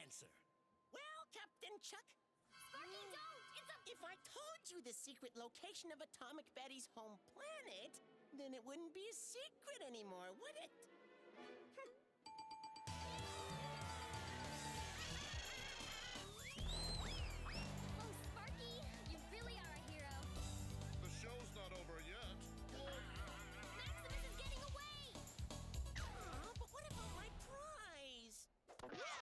answer. Well, Captain Chuck, Sparky, don't! It's a... if I told you the secret location of Atomic Betty's home planet, then it wouldn't be a secret anymore, would it?